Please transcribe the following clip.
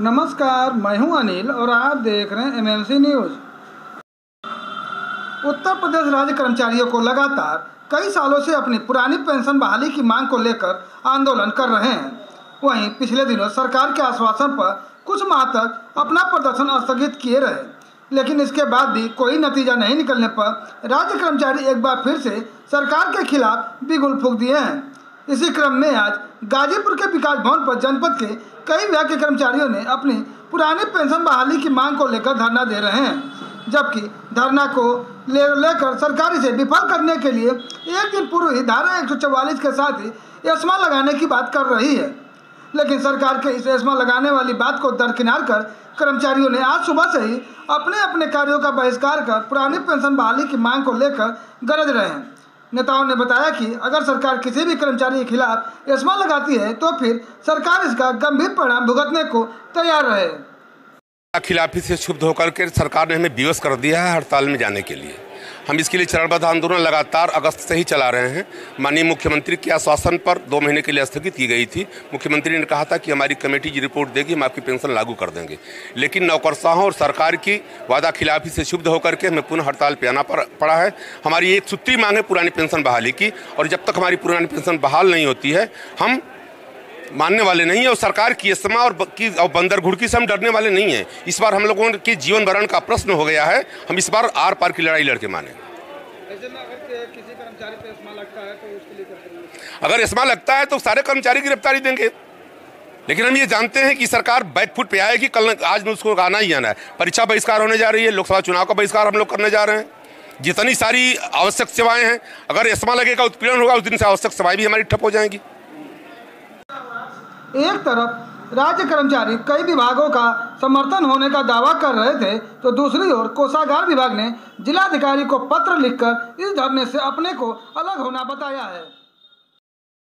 नमस्कार, मैं हूँ अनिल और आप देख रहे हैं एमएनसी न्यूज़ उत्तर प्रदेश राज्य कर्मचारियों को लगातार कई सालों से अपनी पुरानी पेंशन बहाली की मांग को लेकर आंदोलन कर रहे हैं। वहीं पिछले दिनों सरकार के आश्वासन पर कुछ माह तक अपना प्रदर्शन स्थगित किए रहे, लेकिन इसके बाद भी कोई नतीजा नहीं निकलने पर राज्य कर्मचारी एक बार फिर से सरकार के खिलाफ बिगुल फूक दिए हैं। इसी क्रम में आज गाजीपुर के विकास भवन पर जनपद के कई विभाग के कर्मचारियों ने अपनी पुरानी पेंशन बहाली की मांग को लेकर धरना दे रहे हैं, जबकि धरना को ले, लेकर सरकार इसे विफल करने के लिए एक दिन पूर्व ही धारा एक सौ चौवालीस के साथ ही एस्मा लगाने की बात कर रही है। लेकिन सरकार के इस एस्मा लगाने वाली बात को दरकिनार कर कर्मचारियों ने आज सुबह से ही अपने अपने कार्यों का बहिष्कार कर पुरानी पेंशन बहाली की मांग को लेकर गरज रहे हैं। नेताओं ने बताया कि अगर सरकार किसी भी कर्मचारी के खिलाफ एस्मा लगाती है तो फिर सरकार इसका गंभीर परिणाम भुगतने को तैयार रहे। खिलाफी से क्षुब्ध होकर के सरकार ने हमें विवश कर दिया है हड़ताल में जाने के लिए। हम इसके लिए चरणबद्ध आंदोलन लगातार अगस्त से ही चला रहे हैं। माननीय मुख्यमंत्री के आश्वासन पर दो महीने के लिए स्थगित की गई थी। मुख्यमंत्री ने कहा था कि हमारी कमेटी जी रिपोर्ट देगी, हम आपकी पेंशन लागू कर देंगे। लेकिन नौकरशाहों और सरकार की वादा खिलाफी से शुद्ध होकर के हमें पुनः हड़ताल पे आना पड़ा है। हमारी एक सूत्री मांग है पुरानी पेंशन बहाली की, और जब तक हमारी पुरानी पेंशन बहाल नहीं होती है, हम मानने वाले नहीं है और सरकार की इस्तेमाल और की और बंदर घुड़की से हम डरने वाले नहीं हैं। इस बार हम लोगों के जीवन भरण का प्रश्न हो गया है। हम इस बार आर पार की लड़ाई लड़के माने अगर इसमा लगता है तो सारे कर्मचारी गिरफ्तारी देंगे। लेकिन हम ये जानते हैं कि सरकार बैकफुट पे आएगी कल आज उसको आना ही आना है। परीक्षा बहिष्कार होने जा रही है लोकसभा चुनाव का बहिष्कार हम लोग करने जा रहे हैं। जितनी सारी आवश्यक सेवाएँ हैं अगर इसमा लगेगा उत्पीड़न होगा उस दिन से आवश्यक सेवाएँ भी हमारी ठप हो जाएँगी। एक तरफ़ राज्य कर्मचारी कई विभागों का समर्थन होने का दावा कर रहे थे तो दूसरी ओर कोषागार विभाग ने जिलाधिकारी को पत्र लिखकर इस धरने से अपने को अलग होना बताया है।